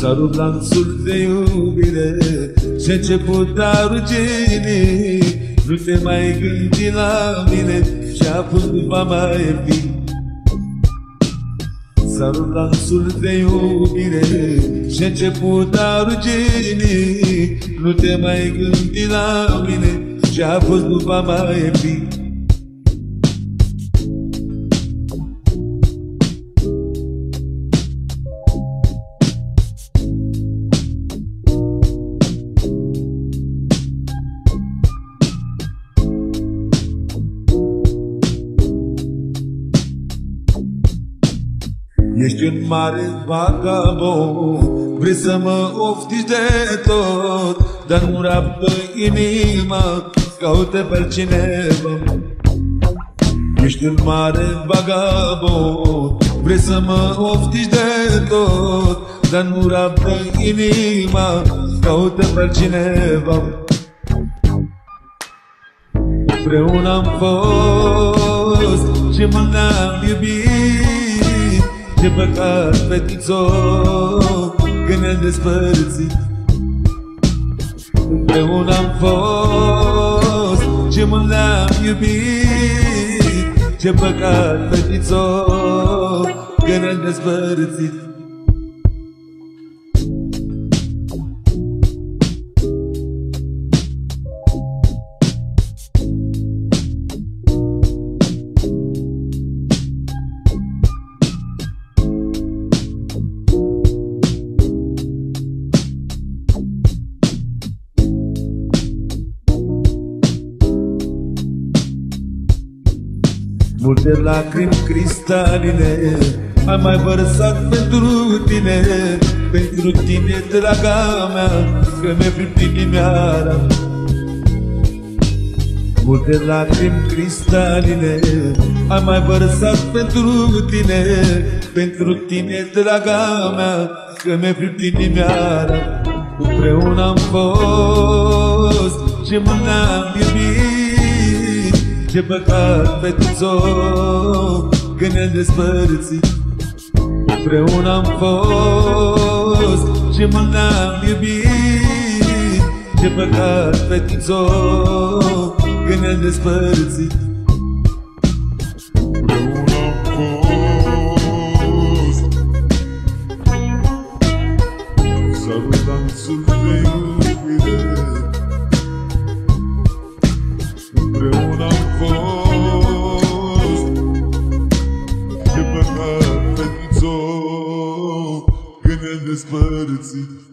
S-a rupt lanțul de iubire Și-a început a ruginii Nu te mai gândi la mine Și apoi nu va mai fi. S-a rupt lanțul de iubire Și-a început a ruginii Nu te mai gândi la mine Și apoi nu va mai fi Ești un mare vagabond. Vrei să mă oftici de tot Dar nu rapă inima Caută pe cineva Ești un mare vagabond. Vrei să mă oftici de tot Dar nu rapă inima Caută pe cineva Împreună am fost Și mă ne-am iubit ce păcat, fetițo, când ne-am despărțit. Împreună am fost Ce mult ne-am iubit. Ce păcat, fetițo, când ne-am despărțit Multe lacrimi cristaline Am mai vărsat pentru tine. Pentru tine, draga mea Că mi-e fript inimioara Multe lacrimi cristaline Am mai vărsat pentru tine. Pentru tine, draga mea Că mi-e fript inimioara Împreună am fost Ce mult ne-am iubit ce păcat, fetițo, când ne-am despărțit Împreună am fost Ce mult ne-am iubit. Ce păcat, fetițo, când ne-am despărțit my heart, and it's all. Gonna.